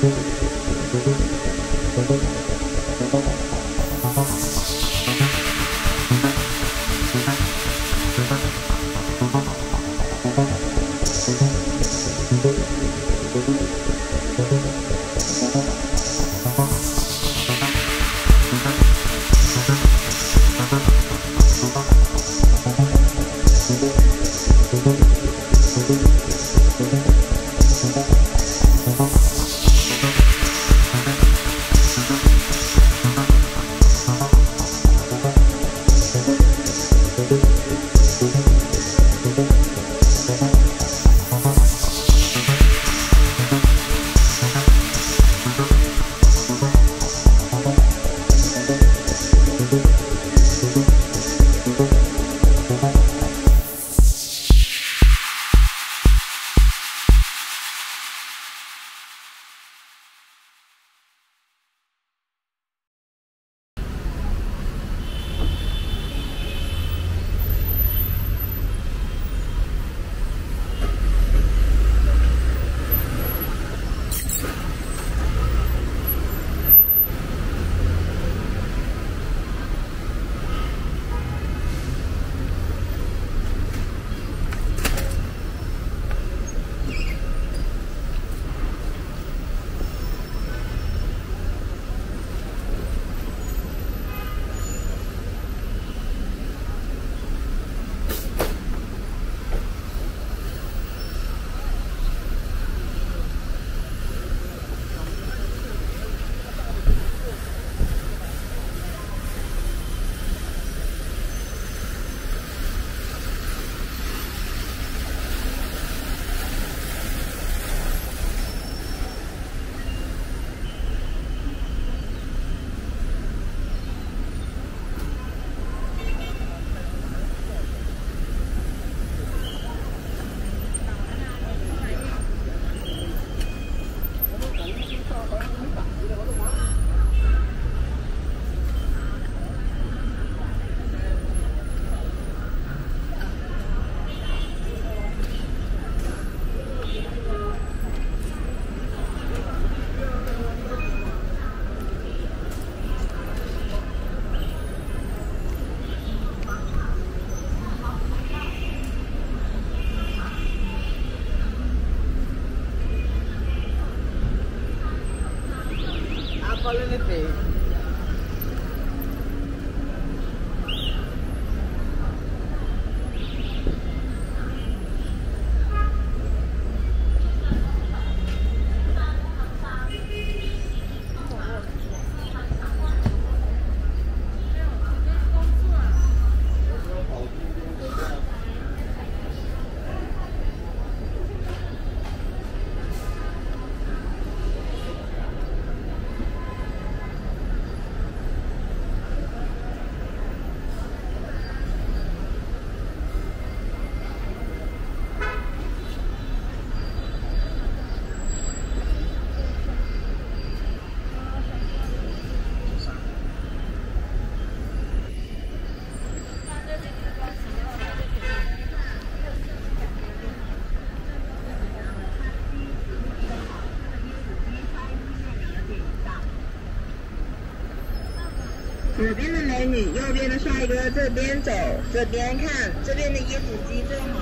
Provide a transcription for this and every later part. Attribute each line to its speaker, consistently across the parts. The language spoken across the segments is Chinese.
Speaker 1: Thank you. 左边的美女，右边的帅哥，这边走，这边看，这边的椰子鸡最好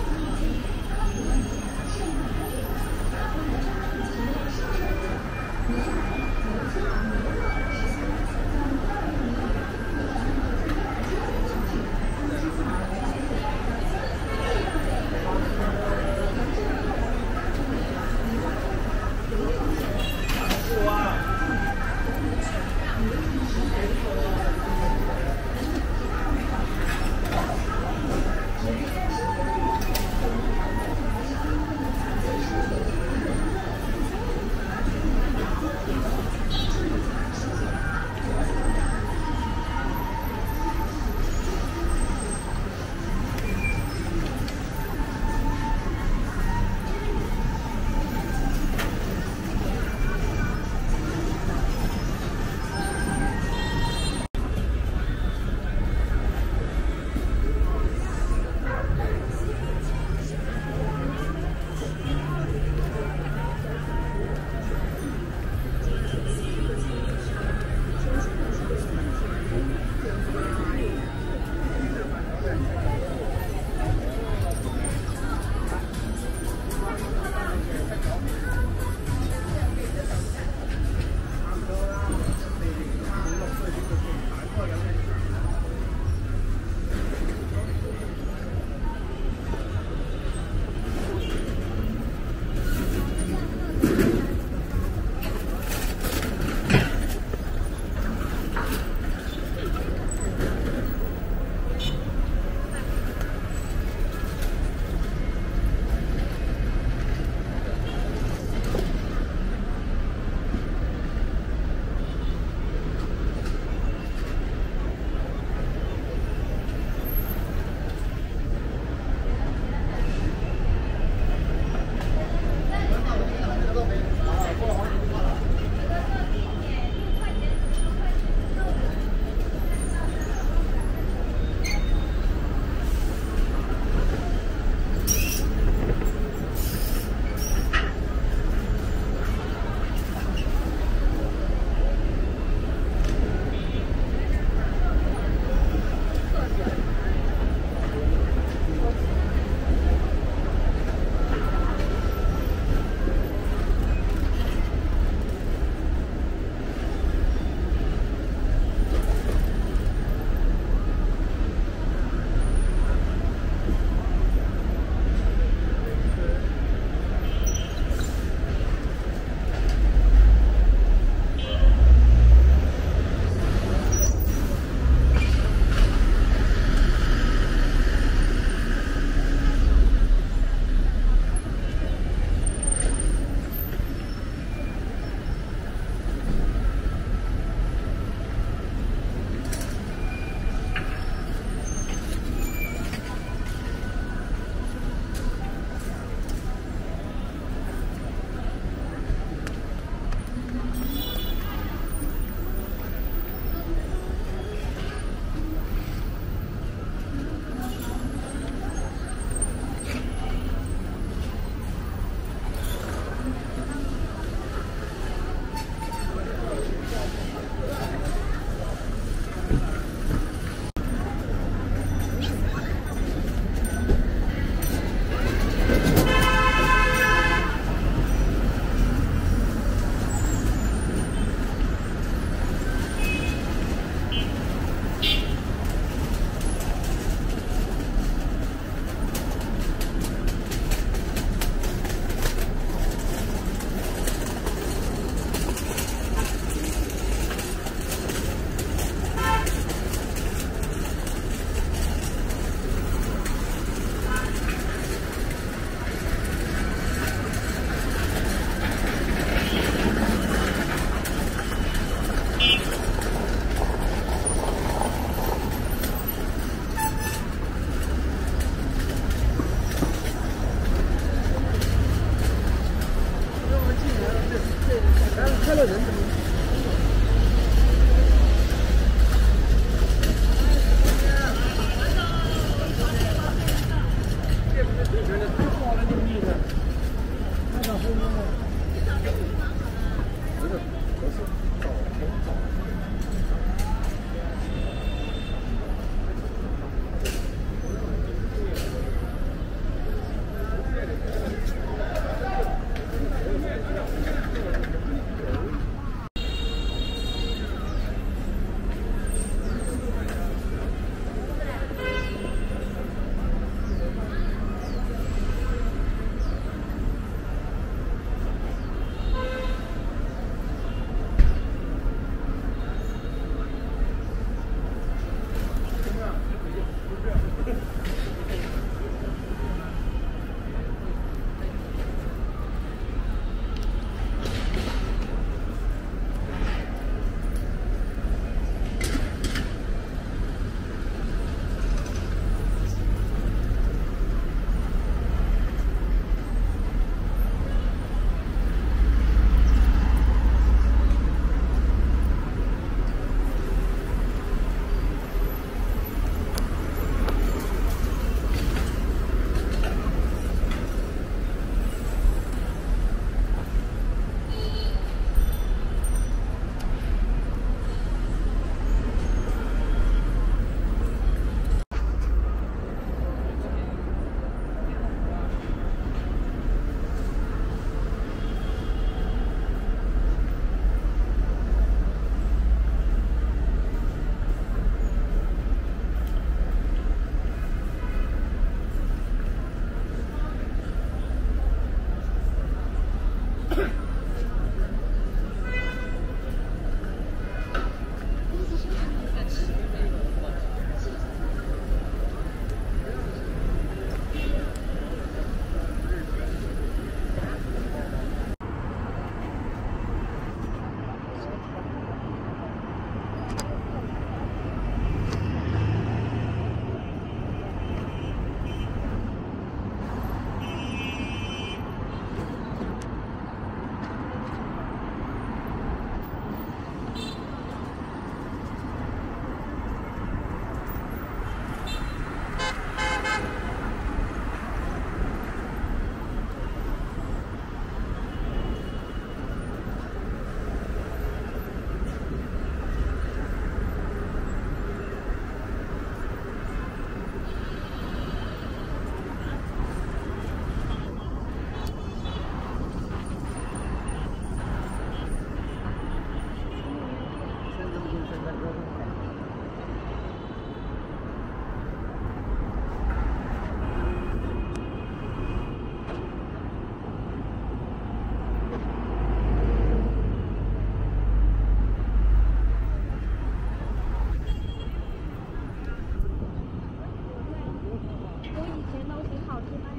Speaker 1: 好吃
Speaker 2: 吗？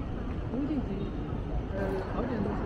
Speaker 2: 不一定行，呃，好点都行。